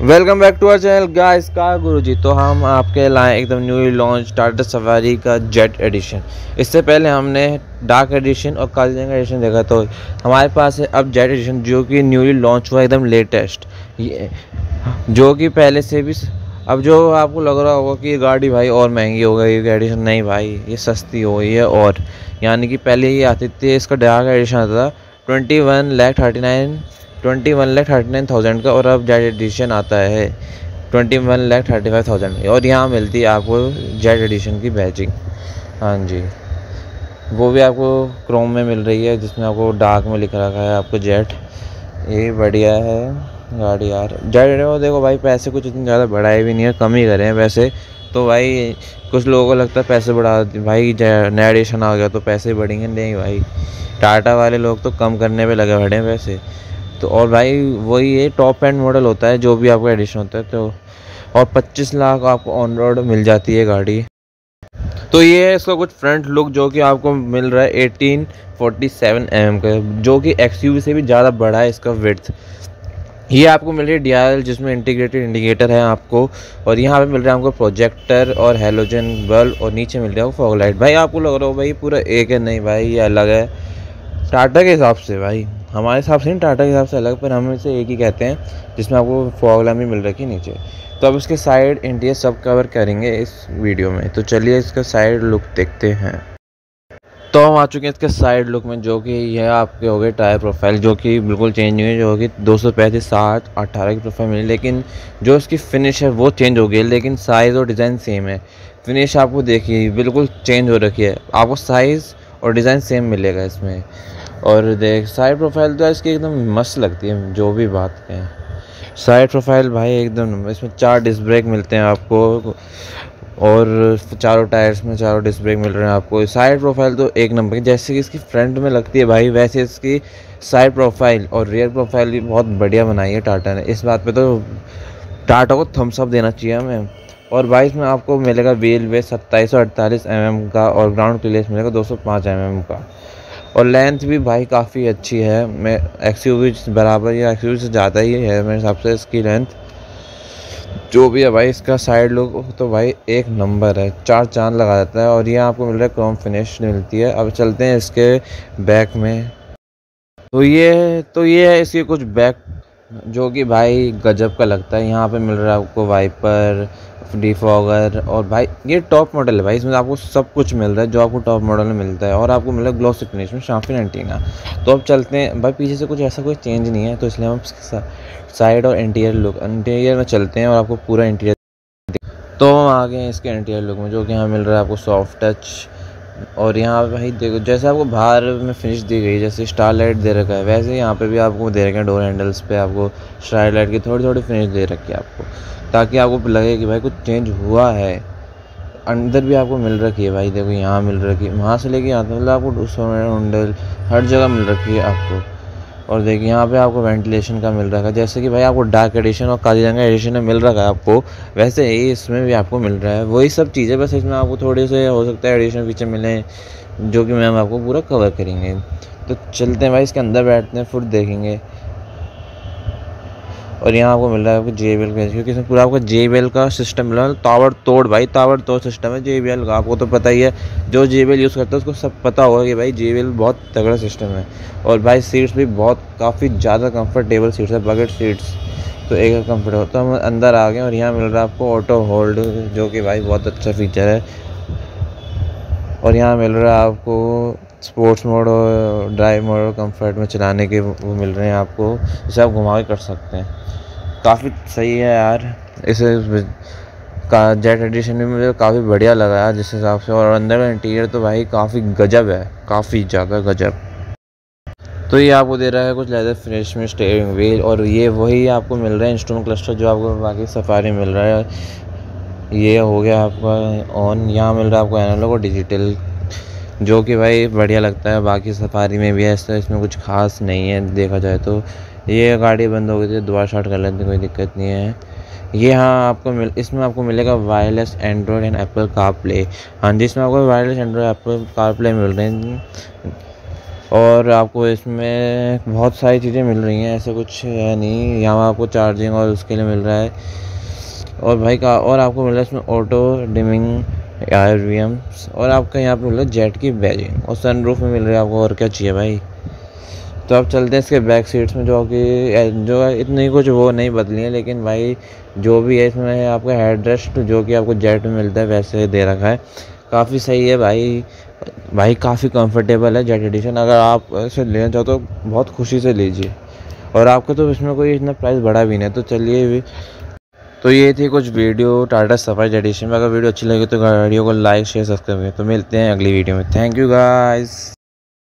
Welcome back to our channel. Guys car Guru ji तो हम आपके लाए एकदम न्यू लॉन्च टाटा सवारी का जेट एडिशन। इससे पहले हमने डार्क एडिशन और कालीजंग एडिशन देखा तो हमारे पास है अब जेट एडिशन, जो कि न्यूली लॉन्च हुआ एकदम लेटेस्ट। ये, जो कि पहले से भी अब जो आपको लग रहा होगा कि गाड़ी भाई और महँगी हो गई एडिशन नहीं भाई, ये सस्ती हो गई है और यानी कि पहले ये आती थी, इसका डार्क एडिशन आता था, twenty one lakh thirty nine twenty one lakh thirty nine thousand का और अब जेड एडिशन आता है। Twenty one lakh thirty five thousand और यहाँ मिलती है आपको जेड एडिशन की बैचिंग। हाँ जी। वो भी आपको क्रोम में मिल रही है, जिसमें आपको डार्क में लिख रखा है आपको जेट ये बढ़िया है गाड़ी यार। जेड वो देखो भाई, पैसे कुछ इतने ज़्यादा बढ़ाए भी नहीं है, कम ही करें हैं वैसे तो भाई, कुछ लोगों को लगता है पैसे बढ़ा, भाई नया एडिशन आ गया तो पैसे बढ़ेंगे। नहीं भाई, टाटा वाले लोग तो कम करने पे लगे बढ़े हैं पैसे। तो और भाई वही है टॉप एंड मॉडल होता है, जो भी आपका एडिशन होता है तो और 25 लाख आपको ऑन रोड मिल जाती है गाड़ी। तो ये है इसका कुछ फ्रंट लुक जो कि आपको मिल रहा है 1847 एम का, जो कि एक्स से भी ज़्यादा बड़ा है इसका विथ ये आपको मिल रही है डी जिसमें इंटीग्रेटेड इंडिकेटर है आपको, और यहाँ पे मिल रहा है आपको प्रोजेक्टर और हेलोजन बल्ब और नीचे मिल रहा है फॉग लाइट भाई आपको लग रहा हो भाई पूरा एक है, नहीं भाई, ये अलग है। टाटा के हिसाब से, भाई। हमारे हिसाब से नहीं, टाटा के हिसाब से अलग, पर हम इसे एक ही कहते हैं, जिसमें आपको फॉगला भी मिल रखी है नीचे। तो अब इसके साइड इंटीरियर सब कवर करेंगे इस वीडियो में। तो चलिए इसका साइड लुक देखते हैं। तो हम आ चुके हैं इसके साइड लुक में, जो कि यह आपके हो गए टायर प्रोफ़ाइल जो कि बिल्कुल चेंज नहीं हुई, जो कि दो सौ पैंतीस साठ अट्ठारह की प्रोफ़ाइल मिली। लेकिन जो इसकी फिनिश है, वो चेंज हो गई, लेकिन साइज़ और डिज़ाइन सेम है। फिनिश आपको देखिए, बिल्कुल चेंज हो रखी है। आपको साइज़ और डिज़ाइन सेम मिलेगा इसमें। और देख साइड प्रोफ़ाइल तो इसकी एकदम मस्त लगती है, जो भी बात कहें। साइड प्रोफ़ाइल भाई एकदम, इसमें चार डिस्क ब्रेक मिलते हैं आपको, और चारों टायर्स में चारों डिस्क ब्रेक मिल रहे हैं आपको। साइड प्रोफ़ाइल तो एक नंबर की, जैसे कि इसकी फ्रंट में लगती है भाई, वैसे इसकी साइड प्रोफ़ाइल और रियर प्रोफ़ाइल भी बहुत बढ़िया बनाई है टाटा ने। इस बात पे तो टाटा को थम्स अप देना चाहिए हमें। और बाईस में आपको मिलेगा व्हील वे सत्ताईस सौ अड़तालीस एम एम का और ग्राउंड क्लियरेंस मिलेगा दो सौ पाँच एम एम का। और लेंथ भी भाई काफ़ी अच्छी है। मैं एक्स बराबर या एक्स से ज़्यादा ही है मेरे हिसाब से इसकी लेंथ जो भी है भाई, इसका साइड लुक तो भाई एक नंबर है। चार चाँद लगा देता है और ये आपको मिल रहा है क्रोम फिनिश मिलती है। अब चलते हैं इसके बैक में। तो ये तो ये है इसकी कुछ बैक जो कि भाई गजब का लगता है। यहाँ पे मिल रहा है आपको वाइपर डिफॉगर और भाई, ये टॉप मॉडल है भाई, इसमें आपको सब कुछ मिल रहा है, जो आपको टॉप मॉडल में मिलता है, और आपको मिल ग्लोस फिनिश में शाफिन एंटीना तो अब चलते हैं, भाई पीछे से कुछ ऐसा कोई चेंज नहीं है तो इसलिए हम साइड और इंटीरियर लुक इंटीरियर में चलते हैं और आपको पूरा इंटीरियर तो हम आ गए हैं इसके इंटीरियर लुक में, जो कि यहाँ मिल रहा है आपको सॉफ्ट टच और यहाँ भाई देखो, जैसे आपको बाहर में फिनिश दी गई जैसे स्टार लाइट दे रखा है, वैसे यहाँ पे भी आपको दे रखे हैं डोर हैंडल्स पे, आपको स्टार लाइट की थोड़ी थोड़ी फिनिश दे रखी है आपको। ताकि आपको लगे कि भाई कुछ चेंज हुआ है। अंदर भी आपको मिल रखी है भाई, देखो यहाँ मिल रखी है। वहाँ से लेके यहाँ तक मतलब आपको हर जगह मिल रखी है आपको। और देखिए, यहाँ पे आपको वेंटिलेशन का मिल रहा है। जैसे कि भाई आपको डार्क एडिशन और काली रंग एडिशन में मिल रहा है आपको, वैसे ही इसमें भी आपको मिल रहा है। वही सब चीज़ें, बस इसमें आपको थोड़े से हो सकता है एडिशन पीछे मिले, जो कि मैम आपको पूरा कवर करेंगे। तो चलते हैं भाई, इसके अंदर बैठते हैं फुट देखेंगे। और यहाँ आपको मिल रहा है आपको जे बी एल का क्योंकि इसमें पूरा आपको जे बी एल का सिस्टम मिल रहा है। तावर तोड़ भाई तावर तोड़ सिस्टम है जे बी एल का, आपको तो पता ही है। जो जे बी एल यूज़ करता है, उसको सब पता होगा कि भाई जे बी एल बहुत तगड़ा सिस्टम है। और भाई सीट्स भी बहुत, काफ़ी ज़्यादा कम्फर्टेबल सीट्स है बगट सीट्स तो एक कंफर्ट होता तो हम अंदर आ गए और यहाँ मिल रहा है आपको ऑटो होल्ड जो कि भाई बहुत अच्छा फीचर है। और यहाँ मिल रहा है आपको स्पोर्ट्स मोड और ड्राइव मोड और कंफर्ट में चलाने के वो मिल रहे हैं आपको जिसे आप घुमा के कर सकते हैं। काफ़ी सही है यार, इसे का जेट एडिशन भी मुझे काफ़ी बढ़िया लगा यार, जिस हिसाब से और अंदर का इंटीरियर तो भाई काफ़ी गजब है, काफ़ी ज़्यादा गजब। तो ये आपको दे रहा है कुछ लेदर फिनिश में स्टेयरिंग व्हील और ये वही आपको मिल रहा है इंस्ट्रूमेंट क्लस्टर जो आपको बाकी सफारी मिल रहा है। ये हो गया आपका ऑन यहाँ मिल रहा है आपको एनालॉग और डिजिटल जो कि भाई बढ़िया लगता है, बाकी सफारी में भी है ऐसा इसमें कुछ खास नहीं है, देखा जाए तो। ये गाड़ी बंद हो गई थी दोबारा स्टार्ट कर लेते, कोई दिक्कत नहीं है। ये हाँ आपको मिल, इसमें आपको मिलेगा wireless Android and Apple CarPlay हाँ जी, इसमें आपको wireless Android Apple car play मिल रहे हैं। और आपको इसमें बहुत सारी चीज़ें मिल रही हैं, ऐसे कुछ है नहीं। यहाँ आपको चार्जिंग और उसके लिए मिल रहा है। और भाई का, और आपको मिल रहा है इसमें ऑटो डिमिंग आर वी और आपका यहाँ पर मिल रहा है जेट की बैजिंग और सन सनरूफ में मिल रहा है, आपको और क्या चाहिए भाई? तो आप चलते हैं इसके बैक सीट्स में, जो कि जो इतनी कुछ वो नहीं बदली है, लेकिन भाई, जो भी है इसमें है आपका हेड रेस्ट जो कि आपको जेट में मिलता है, वैसे दे रखा है। काफ़ी सही है भाई भाई काफ़ी कंफर्टेबल है जेट एडिशन अगर आप इसे लेना चाहो तो बहुत खुशी से लीजिए। और आपको तो इसमें कोई इतना प्राइस बढ़ा भी नहीं है तो चलिए भी तो ये थी कुछ वीडियो टाटा सफ़ाई एडिशन में। अगर वीडियो अच्छी लगी तो वीडियो को लाइक, शेयर, सब्सक्राइब करें। तो मिलते हैं अगली वीडियो में। Thank you guys